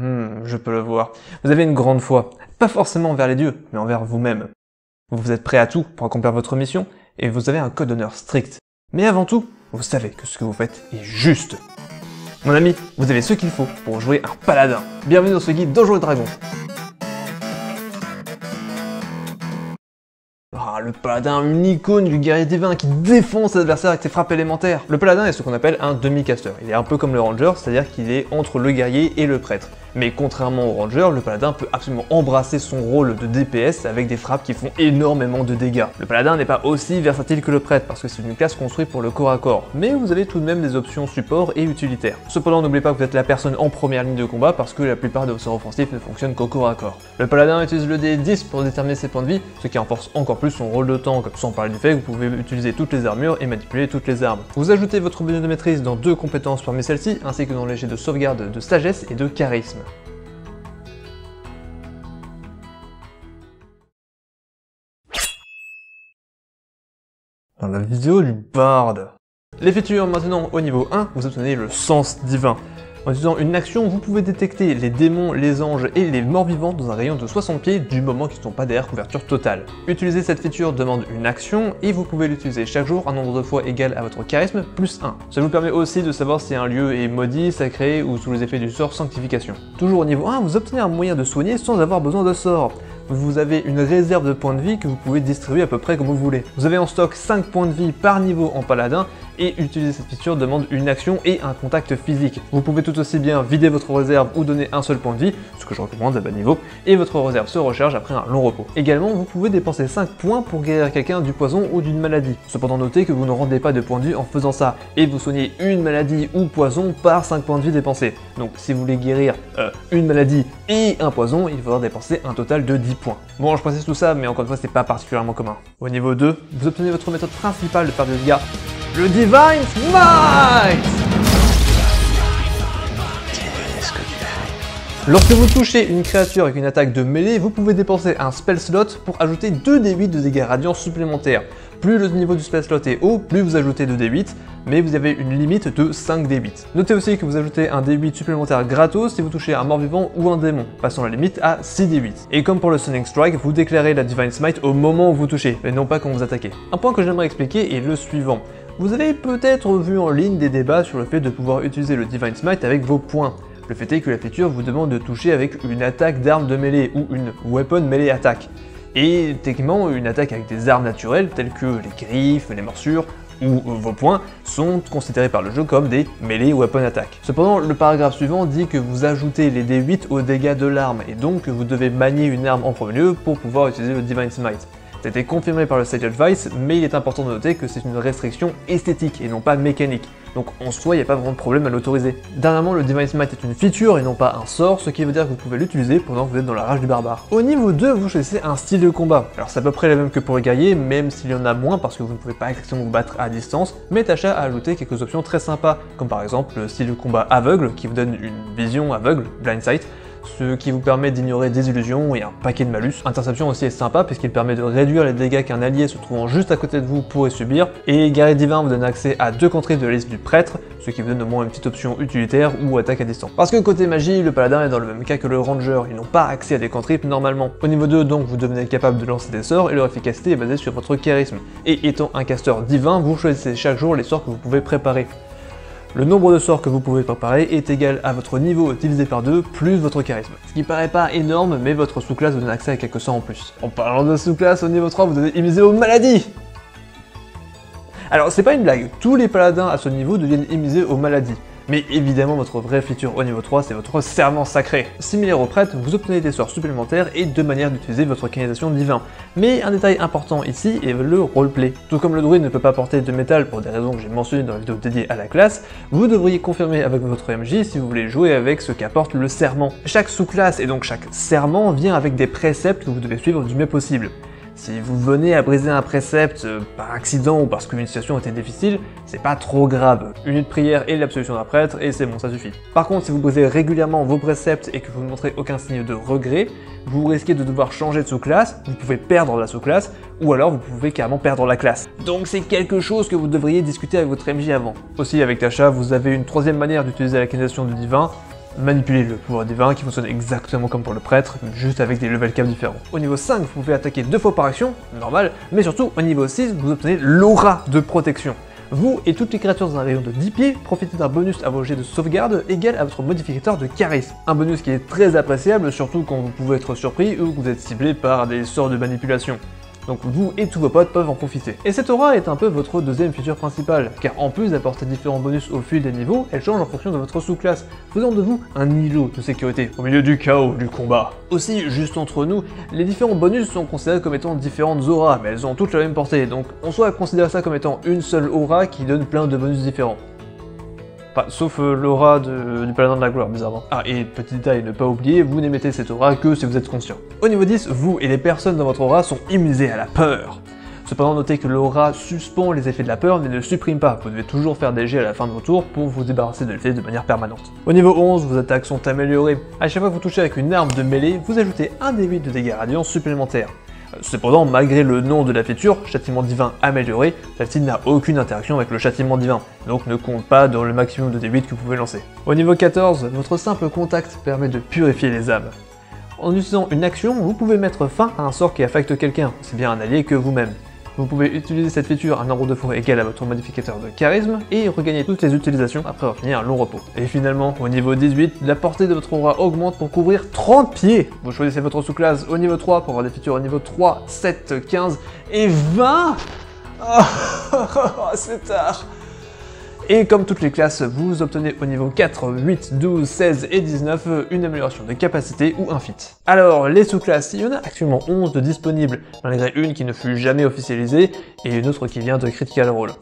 Hmm, je peux le voir. Vous avez une grande foi. Pas forcément envers les dieux, mais envers vous-même. Vous êtes prêt à tout pour accomplir votre mission, et vous avez un code d'honneur strict. Mais avant tout, vous savez que ce que vous faites est juste. Mon ami, vous avez ce qu'il faut pour jouer un paladin. Bienvenue dans ce guide Donjons et Dragons. Ah, le paladin, une icône du guerrier divin qui défend ses adversaires avec ses frappes élémentaires. Le paladin est ce qu'on appelle un demi-caster. Il est un peu comme le ranger, c'est-à-dire qu'il est entre le guerrier et le prêtre. Mais contrairement au ranger, le paladin peut absolument embrasser son rôle de DPS avec des frappes qui font énormément de dégâts. Le paladin n'est pas aussi versatile que le prêtre parce que c'est une classe construite pour le corps à corps, mais vous avez tout de même des options support et utilitaires. Cependant, n'oubliez pas que vous êtes la personne en première ligne de combat parce que la plupart de vos sorts offensifs ne fonctionnent qu'au corps à corps. Le paladin utilise le D10 pour déterminer ses points de vie, ce qui renforce encore plus son rôle de tank, sans parler du fait que vous pouvez utiliser toutes les armures et manipuler toutes les armes. Vous ajoutez votre bonus de maîtrise dans deux compétences parmi celles-ci, ainsi que dans les de sauvegarde de sagesse et de charisme. Dans la vidéo du barde. Les features maintenant au niveau 1, vous obtenez le sens divin. En utilisant une action, vous pouvez détecter les démons, les anges et les morts vivants dans un rayon de 60 pieds du moment qu'ils ne sont pas derrière couverture totale. Utiliser cette feature demande une action et vous pouvez l'utiliser chaque jour un nombre de fois égal à votre charisme plus 1. Ça vous permet aussi de savoir si un lieu est maudit, sacré ou sous les effets du sort sanctification. Toujours au niveau 1, vous obtenez un moyen de soigner sans avoir besoin de sort vous avez une réserve de points de vie que vous pouvez distribuer à peu près comme vous voulez. Vous avez en stock 5 points de vie par niveau en paladin et utiliser cette feature demande une action et un contact physique. Vous pouvez tout aussi bien vider votre réserve ou donner un seul point de vie, ce que je recommande à bas niveau, et votre réserve se recharge après un long repos. Également, vous pouvez dépenser 5 points pour guérir quelqu'un du poison ou d'une maladie. Cependant, notez que vous ne rendez pas de points de vie en faisant ça, et vous soignez une maladie ou poison par 5 points de vie dépensés. Donc si vous voulez guérir euh, une maladie et un poison, il faudra dépenser un total de 10 Bon, je précise tout ça, mais encore une fois, c'est pas particulièrement commun. Au niveau 2, vous obtenez votre méthode principale de faire des dégâts, le Divine Smite Lorsque vous touchez une créature avec une attaque de mêlée, vous pouvez dépenser un spell slot pour ajouter 2 d8 de dégâts radiants supplémentaires. Plus le niveau du spell slot est haut, plus vous ajoutez 2 d8, mais vous avez une limite de 5 d8. Notez aussi que vous ajoutez un d8 supplémentaire gratos si vous touchez un mort-vivant ou un démon, passant la limite à 6 d8. Et comme pour le Sonic Strike, vous déclarez la Divine Smite au moment où vous touchez, et non pas quand vous attaquez. Un point que j'aimerais expliquer est le suivant. Vous avez peut-être vu en ligne des débats sur le fait de pouvoir utiliser le Divine Smite avec vos points. Le fait est que la feature vous demande de toucher avec une attaque d'arme de mêlée ou une weapon mêlée attaque. Et techniquement, une attaque avec des armes naturelles telles que les griffes, les morsures ou vos points sont considérés par le jeu comme des mêlées weapon attack. Cependant, le paragraphe suivant dit que vous ajoutez les D8 aux dégâts de l'arme et donc que vous devez manier une arme en premier lieu pour pouvoir utiliser le Divine Smite. C'était confirmé par le Sage Advice, mais il est important de noter que c'est une restriction esthétique et non pas mécanique. Donc en soi, il n'y a pas vraiment de problème à l'autoriser. Dernièrement, le Divine Smite est une feature et non pas un sort, ce qui veut dire que vous pouvez l'utiliser pendant que vous êtes dans la rage du barbare. Au niveau 2, vous choisissez un style de combat. Alors c'est à peu près la même que pour les guerriers, même s'il y en a moins parce que vous ne pouvez pas exactement vous battre à distance, mais Tasha a ajouté quelques options très sympas, comme par exemple le style de combat aveugle qui vous donne une vision aveugle, blind sight, ce qui vous permet d'ignorer des illusions et un paquet de malus. Interception aussi est sympa puisqu'il permet de réduire les dégâts qu'un allié se trouvant juste à côté de vous pourrait subir, et Guerrier Divin vous donne accès à deux contrées de la liste du prêtre, ce qui vous donne au moins une petite option utilitaire ou attaque à distance. Parce que côté magie, le paladin est dans le même cas que le ranger, ils n'ont pas accès à des cantrips normalement. Au niveau 2 donc vous devenez capable de lancer des sorts et leur efficacité est basée sur votre charisme. Et étant un casteur divin, vous choisissez chaque jour les sorts que vous pouvez préparer. Le nombre de sorts que vous pouvez préparer est égal à votre niveau divisé par 2 plus votre charisme. Ce qui paraît pas énorme, mais votre sous-classe vous donne accès à quelques sorts en plus. En parlant de sous-classe, au niveau 3, vous devez immuniser aux maladies alors c'est pas une blague, tous les paladins à ce niveau deviennent immunisés aux maladies. Mais évidemment, votre vraie feature au niveau 3, c'est votre serment sacré. Similaire au prêtre, vous obtenez des sorts supplémentaires et deux manières d'utiliser votre canalisation divin. Mais un détail important ici est le roleplay. Tout comme le druide ne peut pas porter de métal pour des raisons que j'ai mentionnées dans la vidéo dédiée à la classe, vous devriez confirmer avec votre MJ si vous voulez jouer avec ce qu'apporte le serment. Chaque sous-classe et donc chaque serment vient avec des préceptes que vous devez suivre du mieux possible. Si vous venez à briser un précepte euh, par accident ou parce qu'une situation était difficile, c'est pas trop grave. Une de prière et l'absolution d'un prêtre, et c'est bon, ça suffit. Par contre, si vous brisez régulièrement vos préceptes et que vous ne montrez aucun signe de regret, vous risquez de devoir changer de sous-classe, vous pouvez perdre la sous-classe, ou alors vous pouvez carrément perdre la classe. Donc c'est quelque chose que vous devriez discuter avec votre MJ avant. Aussi avec Tasha, vous avez une troisième manière d'utiliser la canalisation du divin, manipuler le pouvoir divin qui fonctionne exactement comme pour le prêtre, juste avec des level cap différents. Au niveau 5, vous pouvez attaquer deux fois par action, normal, mais surtout au niveau 6, vous obtenez l'aura de protection. Vous et toutes les créatures dans un rayon de 10 pieds profitez d'un bonus à vos jets de sauvegarde égal à votre modificateur de charisme. Un bonus qui est très appréciable, surtout quand vous pouvez être surpris ou que vous êtes ciblé par des sorts de manipulation. Donc vous et tous vos potes peuvent en profiter. Et cette aura est un peu votre deuxième feature principale, car en plus d'apporter différents bonus au fil des niveaux, elle change en fonction de votre sous-classe, faisant de vous un îlot de sécurité au milieu du chaos du combat. Aussi, juste entre nous, les différents bonus sont considérés comme étant différentes auras, mais elles ont toutes la même portée, donc on soit considérer ça comme étant une seule aura qui donne plein de bonus différents. Enfin, sauf euh, l'aura du paladin de la gloire, bizarrement. Ah, et petit détail, ne pas oublier, vous n'émettez cette aura que si vous êtes conscient. Au niveau 10, vous et les personnes dans votre aura sont immunisés à la peur. Cependant, notez que l'aura suspend les effets de la peur, mais ne supprime pas. Vous devez toujours faire des jets à la fin de vos tours pour vous débarrasser de l'effet de manière permanente. Au niveau 11, vos attaques sont améliorées. À chaque fois que vous touchez avec une arme de mêlée, vous ajoutez un 8 de dégâts radiants supplémentaires. Cependant, malgré le nom de la feature, châtiment divin amélioré, celle-ci n'a aucune interaction avec le châtiment divin, donc ne compte pas dans le maximum de D8 que vous pouvez lancer. Au niveau 14, votre simple contact permet de purifier les âmes. En utilisant une action, vous pouvez mettre fin à un sort qui affecte quelqu'un, aussi bien un allié que vous-même. Vous pouvez utiliser cette feature un nombre de fois égal à votre modificateur de charisme et regagner toutes les utilisations après avoir fini un long repos. Et finalement, au niveau 18, la portée de votre aura augmente pour couvrir 30 pieds. Vous choisissez votre sous-classe au niveau 3 pour avoir des features au niveau 3, 7, 15 et 20 C'est tard et comme toutes les classes, vous obtenez au niveau 4, 8, 12, 16 et 19 une amélioration de capacité ou un fit. Alors, les sous-classes, il y en a actuellement 11 de disponibles, malgré une qui ne fut jamais officialisée et une autre qui vient de Critical Role.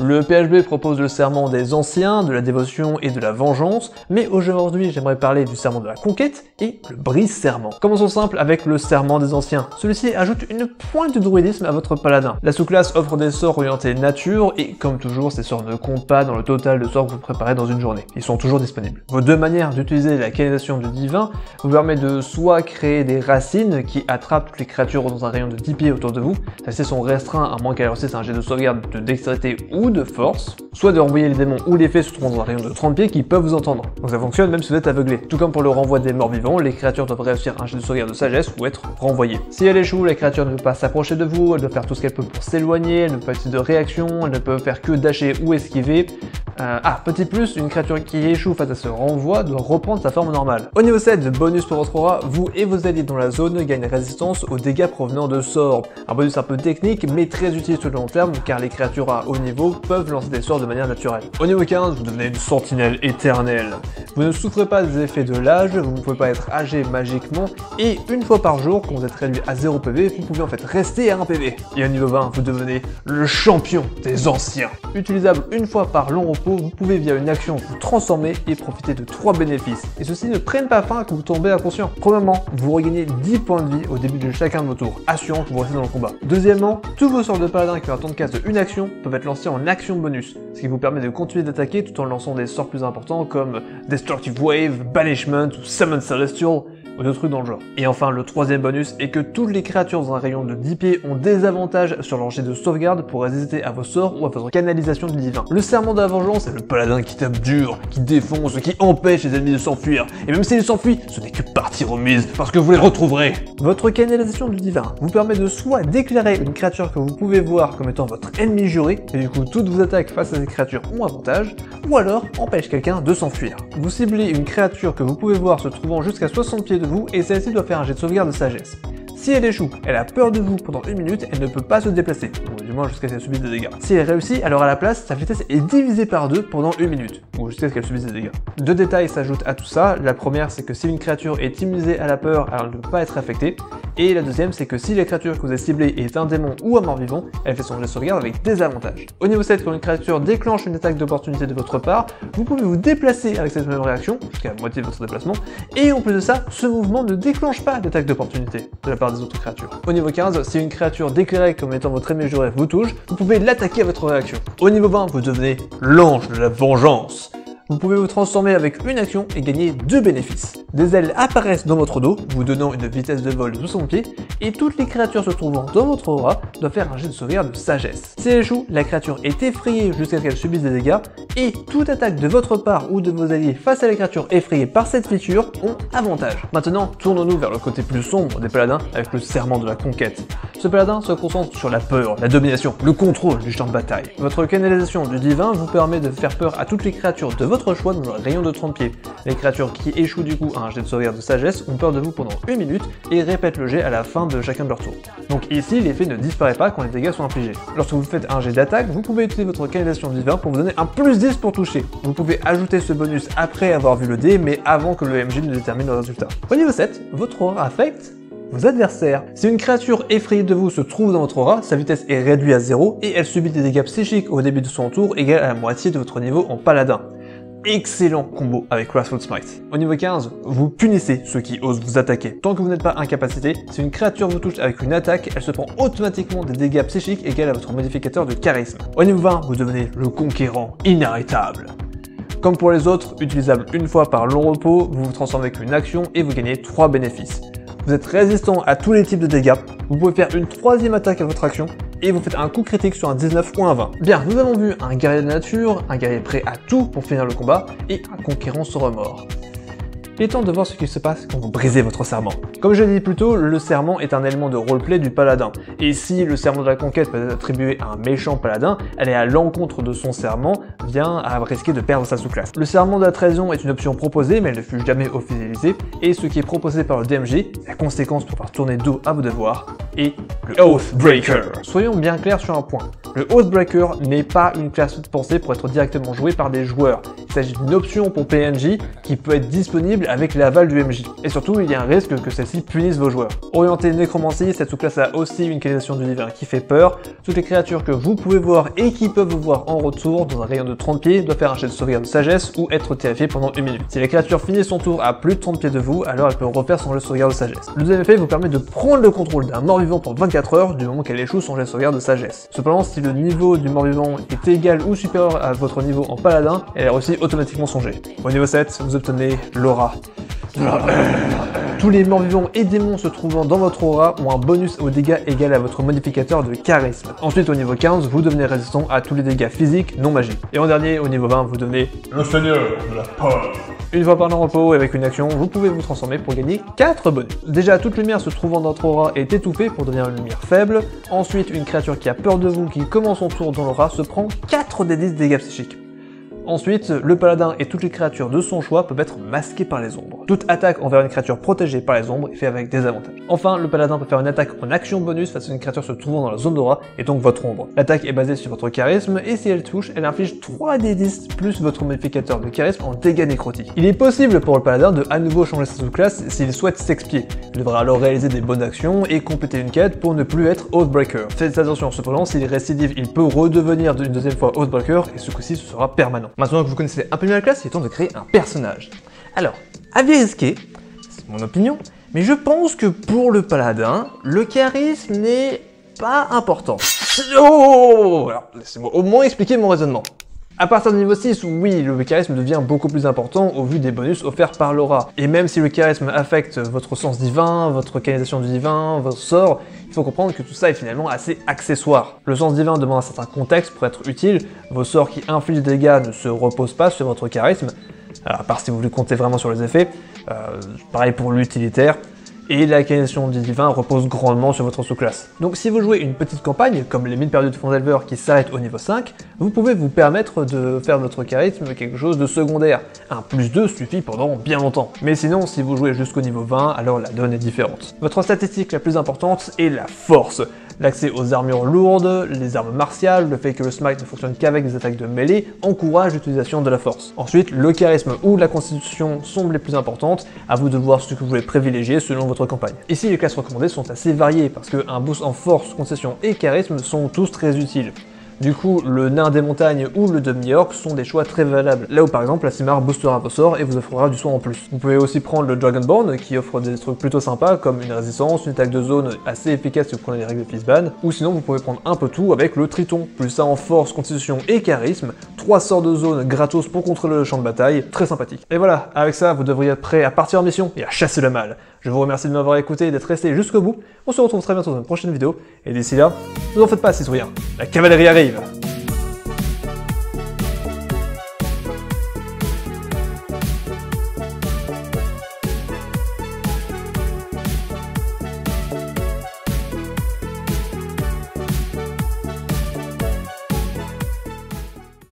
Le PHB propose le serment des anciens, de la dévotion et de la vengeance, mais aujourd'hui j'aimerais parler du serment de la conquête et le brise-serment. Commençons simple avec le serment des anciens. Celui-ci ajoute une pointe de druidisme à votre paladin. La sous-classe offre des sorts orientés nature et comme toujours ces sorts ne comptent pas dans le total de sorts que vous préparez dans une journée. Ils sont toujours disponibles. Vos deux manières d'utiliser la canalisation du divin vous permet de soit créer des racines qui attrapent toutes les créatures dans un rayon de 10 pieds autour de vous, celles-ci sont restreints à moins qu'elles réussissent un jet de sauvegarde de dextérité ou de force, soit de renvoyer les démons ou les fées se trouvant dans un rayon de 30 pieds qui peuvent vous entendre. Donc ça fonctionne même si vous êtes aveuglé. Tout comme pour le renvoi des morts vivants, les créatures doivent réussir un jet de sauvegarde de sagesse ou être renvoyées. Si elle échoue, la créature ne peut pas s'approcher de vous, elle doit faire tout ce qu'elle peut pour s'éloigner, elle ne peut pas utiliser de réaction, elle ne peut faire que dasher ou esquiver. Euh, ah, petit plus, une créature qui échoue face à ce renvoi doit reprendre sa forme normale. Au niveau 7, bonus pour votre aura, vous et vos alliés dans la zone gagnent résistance aux dégâts provenant de sorts. Un bonus un peu technique mais très utile sur le long terme car les créatures à haut niveau peuvent lancer des sorts de manière naturelle. Au niveau 15, vous devenez une sentinelle éternelle. Vous ne souffrez pas des effets de l'âge, vous ne pouvez pas être âgé magiquement, et une fois par jour, quand vous êtes réduit à 0 PV, vous pouvez en fait rester à 1 PV. Et au niveau 20, vous devenez le champion des anciens. Utilisable une fois par long repos, vous pouvez via une action vous transformer et profiter de 3 bénéfices. Et ceux-ci ne prennent pas fin quand vous tombez inconscient. Premièrement, vous regagnez 10 points de vie au début de chacun de vos tours, assurant que vous restez dans le combat. Deuxièmement, tous vos sorts de paladin qui ont un temps de casse de une action peuvent être lancés en action bonus, ce qui vous permet de continuer d'attaquer tout en lançant des sorts plus importants comme Destructive Wave, Banishment ou Summon Celestial, ou d'autres trucs dans le genre. Et enfin, le troisième bonus est que toutes les créatures dans un rayon de 10 pieds ont des avantages sur leur jet de sauvegarde pour résister à vos sorts ou à votre canalisation du divin. Le serment de la vengeance est le paladin qui tape dur, qui défonce, qui empêche les ennemis de s'enfuir. Et même s'ils s'enfuient, ce n'est que partie remise, parce que vous les retrouverez. Votre canalisation du divin vous permet de soit déclarer une créature que vous pouvez voir comme étant votre ennemi juré, et du coup toutes vos attaques face à ces créatures ont avantage, ou alors empêche quelqu'un de s'enfuir. Vous ciblez une créature que vous pouvez voir se trouvant jusqu'à 60 pieds de et celle-ci doit faire un jet de sauvegarde de sagesse. Si elle échoue, elle a peur de vous pendant une minute, elle ne peut pas se déplacer, moins jusqu'à ce qu'elle subisse des dégâts. Si elle réussit, alors à la place, sa vitesse est divisée par deux pendant une minute, ou jusqu'à ce qu'elle subisse des dégâts. Deux détails s'ajoutent à tout ça. La première, c'est que si une créature est immunisée à la peur, alors elle ne peut pas être affectée. Et la deuxième, c'est que si la créature que vous avez ciblée est un démon ou un mort-vivant, elle fait son jet de sauvegarde avec des avantages. Au niveau 7, quand une créature déclenche une attaque d'opportunité de votre part, vous pouvez vous déplacer avec cette même réaction, jusqu'à la moitié de votre déplacement, et en plus de ça, ce mouvement ne déclenche pas d'attaque d'opportunité de la part des autres créatures. Au niveau 15, si une créature déclarée comme étant votre ennemi juré vous vous pouvez l'attaquer à votre réaction. Au niveau 20, vous devenez l'ange de la vengeance. Vous pouvez vous transformer avec une action et gagner deux bénéfices. Des ailes apparaissent dans votre dos, vous donnant une vitesse de vol de 60 pieds, et toutes les créatures se trouvant dans votre aura doivent faire un jet de sauvegarde de sagesse. Si elle échoue, la créature est effrayée jusqu'à ce qu'elle subisse des dégâts, et toute attaque de votre part ou de vos alliés face à la créature effrayée par cette feature ont avantage. Maintenant, tournons-nous vers le côté plus sombre des paladins avec le serment de la conquête. Ce paladin se concentre sur la peur, la domination, le contrôle du champ de bataille. Votre canalisation du divin vous permet de faire peur à toutes les créatures de votre choix dans un rayon de 30 pieds. Les créatures qui échouent du coup un jet de sauvegarde de sagesse ont peur de vous pendant une minute et répètent le jet à la fin de chacun de leur tour. Donc ici, l'effet ne disparaît pas quand les dégâts sont infligés. Lorsque vous faites un jet d'attaque, vous pouvez utiliser votre canalisation divin pour vous donner un plus 10 pour toucher. Vous pouvez ajouter ce bonus après avoir vu le dé, mais avant que le MJ ne détermine le résultat. Au niveau 7, votre aura affecte vos adversaires. Si une créature effrayée de vous se trouve dans votre aura, sa vitesse est réduite à 0 et elle subit des dégâts psychiques au début de son tour égal à la moitié de votre niveau en paladin. Excellent combo avec Wrathful Smite. Au niveau 15, vous punissez ceux qui osent vous attaquer. Tant que vous n'êtes pas incapacité, si une créature vous touche avec une attaque, elle se prend automatiquement des dégâts psychiques égales à votre modificateur de charisme. Au niveau 20, vous devenez le conquérant inarrêtable. Comme pour les autres, utilisable une fois par long repos, vous vous transformez avec une action et vous gagnez 3 bénéfices. Vous êtes résistant à tous les types de dégâts, vous pouvez faire une troisième attaque à votre action, et vous faites un coup critique sur un 19 ou un 20. Bien, nous avons vu un guerrier de nature, un guerrier prêt à tout pour finir le combat, et un conquérant sans remords. Il est temps de voir ce qui se passe quand vous brisez votre serment. Comme je l'ai dit plus tôt, le serment est un élément de roleplay du paladin. Et si le serment de la conquête peut être attribué à un méchant paladin, elle est à l'encontre de son serment, vient à risquer de perdre sa sous-classe. Le serment de la trahison est une option proposée, mais elle ne fut jamais officialisée, et ce qui est proposé par le DMG, la conséquence pour pouvoir tourner dos à vos devoirs, est le Oathbreaker. Soyons bien clairs sur un point. Le Oathbreaker n'est pas une classe pensée pour être directement jouée par des joueurs. Il s'agit d'une option pour PNJ qui peut être disponible avec l'aval du MJ. Et surtout, il y a un risque que celle-ci punisse vos joueurs. Orienté nécromancie, cette sous-classe a aussi une canalisation du divin qui fait peur. Toutes les créatures que vous pouvez voir et qui peuvent vous voir en retour dans un rayon de 30 pieds doivent faire un jet de sauvegarde de sagesse ou être terrifiées pendant une minute. Si la créature finit son tour à plus de 30 pieds de vous, alors elle peut refaire son jet de sauvegarde de sagesse. Le deuxième effet vous permet de prendre le contrôle d'un mort-vivant pour 24 heures du moment qu'elle échoue son jet de sauvegarde de sagesse. Cependant, si le niveau du mort-vivant est égal ou supérieur à votre niveau en paladin, elle réussit automatiquement son jet. Au niveau 7, vous obtenez l'aura. Tous les morts-vivants et démons se trouvant dans votre aura ont un bonus aux dégâts égal à votre modificateur de charisme. Ensuite, au niveau 15, vous devenez résistant à tous les dégâts physiques non magiques. Et en dernier, au niveau 20, vous devenez Le seigneur de la peur. une fois par an repos et avec une action, vous pouvez vous transformer pour gagner 4 bonus. Déjà, toute lumière se trouvant dans votre aura est étouffée pour devenir une lumière faible. Ensuite, une créature qui a peur de vous, qui commence son tour dans l'aura, se prend 4 des 10 dégâts psychiques. Ensuite, le paladin et toutes les créatures de son choix peuvent être masquées par les ombres. Toute attaque envers une créature protégée par les ombres est faite avec des avantages. Enfin, le paladin peut faire une attaque en action bonus face à une créature se trouvant dans la zone d'aura et donc votre ombre. L'attaque est basée sur votre charisme et si elle touche, elle inflige 3 d 10 plus votre modificateur de charisme en dégâts nécrotiques. Il est possible pour le paladin de à nouveau changer sa sous-classe s'il souhaite s'expier. Il devra alors réaliser des bonnes actions et compléter une quête pour ne plus être Oathbreaker. Faites attention, cependant, s'il récidive, il peut redevenir une deuxième fois Oathbreaker et ce coup-ci ce sera permanent. Maintenant que vous connaissez un peu mieux la classe, il est temps de créer un personnage. Alors, avis risqué, c'est mon opinion, mais je pense que pour le paladin, le charisme n'est pas important. Oh Alors, laissez-moi au moins expliquer mon raisonnement. À partir du niveau 6, oui, le charisme devient beaucoup plus important au vu des bonus offerts par l'aura. Et même si le charisme affecte votre sens divin, votre canalisation du divin, votre sort, faut comprendre que tout ça est finalement assez accessoire. Le sens divin demande un certain contexte pour être utile, vos sorts qui infligent des dégâts ne se reposent pas sur votre charisme, à part si vous voulez compter vraiment sur les effets, euh, pareil pour l'utilitaire, et la canalisation du divin repose grandement sur votre sous-classe. Donc si vous jouez une petite campagne, comme les 1000 périodes de Fondelver qui s'arrêtent au niveau 5, vous pouvez vous permettre de faire votre charisme quelque chose de secondaire. Un plus 2 suffit pendant bien longtemps. Mais sinon, si vous jouez jusqu'au niveau 20, alors la donne est différente. Votre statistique la plus importante est la force. L'accès aux armures lourdes, les armes martiales, le fait que le smite ne fonctionne qu'avec des attaques de mêlée encourage l'utilisation de la force. Ensuite, le charisme ou la constitution sont les plus importantes, à vous de voir ce que vous voulez privilégier selon votre campagne. Ici, les classes recommandées sont assez variées parce qu'un boost en force, concession et charisme sont tous très utiles. Du coup, le nain des montagnes ou le demi-orc sont des choix très valables. Là où par exemple la Simar boostera vos sorts et vous offrira du soin en plus. Vous pouvez aussi prendre le Dragonborn qui offre des trucs plutôt sympas comme une résistance, une attaque de zone assez efficace si vous prenez les règles de Fistban, ou sinon vous pouvez prendre un peu tout avec le Triton. Plus ça en force, constitution et charisme, 3 sorts de zone gratos pour contrôler le champ de bataille, très sympathique. Et voilà, avec ça vous devriez être prêt à partir en mission et à chasser le mal. Je vous remercie de m'avoir écouté et d'être resté jusqu'au bout. On se retrouve très bientôt dans une prochaine vidéo, et d'ici là, ne vous en faites pas citoyens, la cavalerie arrive